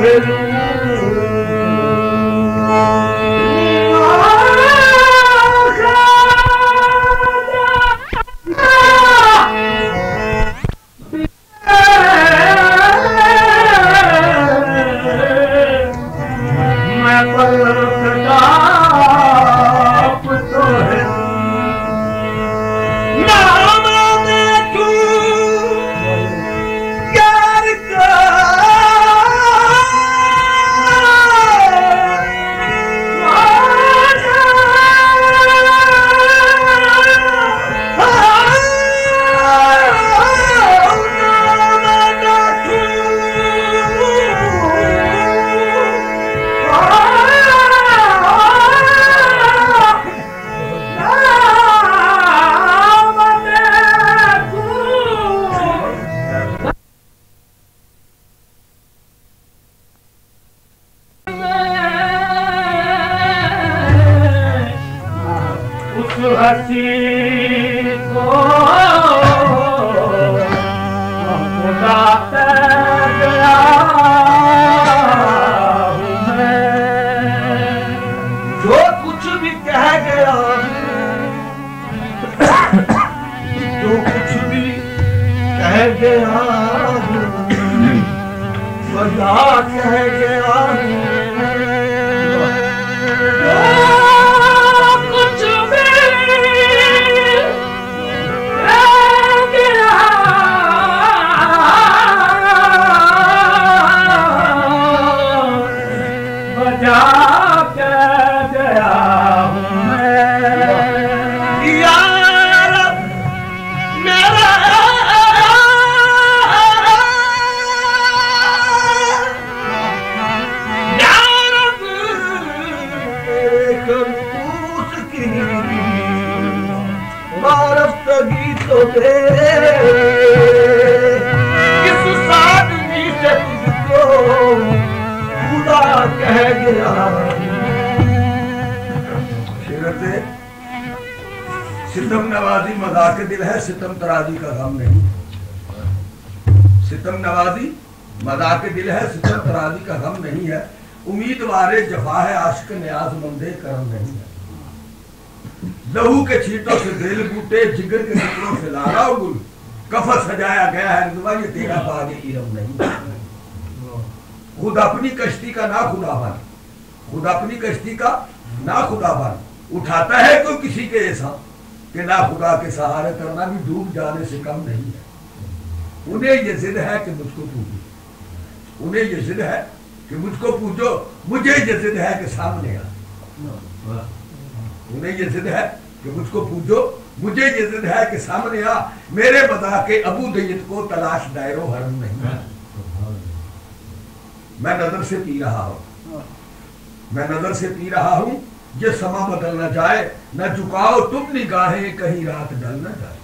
will कुछ भी कह गया बजा कह गया शिरते सितम नवाजी मज़ाक दिल है, सितम तराजी का गम नहीं। सितम नवाजी मज़ाक दिल है, सितम तराजी का गम नहीं है। उम्मीदवार जफा है, आशिक न्याज मंदे करम नहीं है। लहू के छींटों से दिल बूटे, जिगर के टुकड़ों से लाला गुल कफर सजाया गया है ये तेरा बाग इरम नहीं खुद अपनी कश्ती का ना खुदा बन खुद अपनी कश्ती का ना खुदा बन उठाता है तो किसी के ऐसा कि ना खुदा के सहारे करना भी डूब जाने से कम नहीं है। उन्हें ये जिद है कि मुझको पूजो उन्हें ये जिद है कि मुझको पूजो मुझे ये जिद है कि सामने आ। उन्हें ये जिद है कि मुझको पूजो मुझे ये जिद है कि सामने आ। मेरे बता के अबू दैयत को तलाश दायरो हरम नहीं। मैं नज़र से पी रहा हूँ। मैं नज़र से पी रहा हूँ ये समा बदल न जाए न झुकाओ तुम निगाहें कहीं रात ढल न जाए।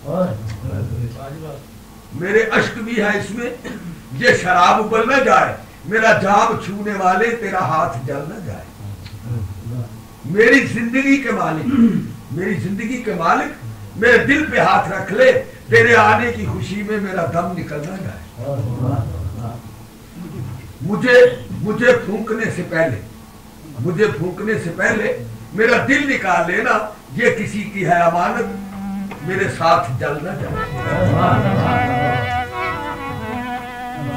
मेरे अश्क भी है इसमें ये शराब उबल न जाए मेरा जाम छूने वाले तेरा हाथ जल न जाए। मेरी ज़िंदगी के मालिक मेरी ज़िंदगी के मालिक मेरे दिल पे हाथ रख ले तेरे आने की खुशी में मेरा दम निकल न जाए। मुझे मुझे फूंकने से पहले मुझे फूंकने से पहले मेरा दिल निकाल लेना, ये किसी की है अमानत। मेरे साथ जल न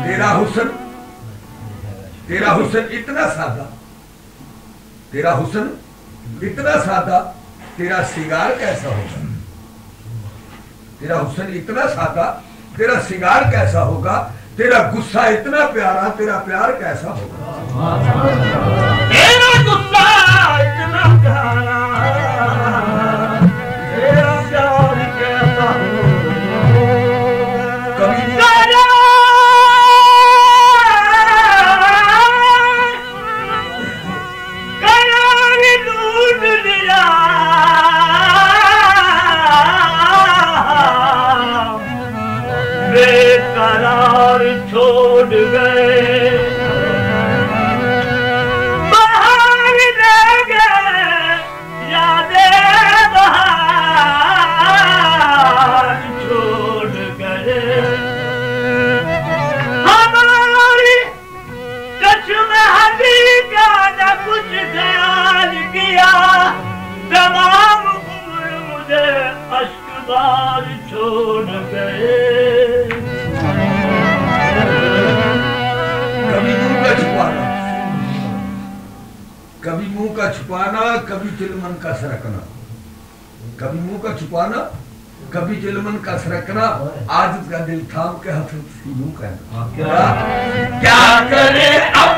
तेरा हुसन तेरा हुसन इतना सादा, तेरा हुसन इतना सादा, तेरा सिगार कैसा होगा? तेरा हुसन इतना सादा, तेरा सिगार कैसा होगा? तेरा गुस्सा इतना प्यारा, तेरा प्यार कैसा होगा? इतना कभी मुँह का छुपाना। कभी मुँह का छुपाना कभी दिल का सरकना। कभी मुँह का छुपाना कभी जिलमन का सरकना। आज का दिल थाम के हथ यूँ कहना क्या करे अब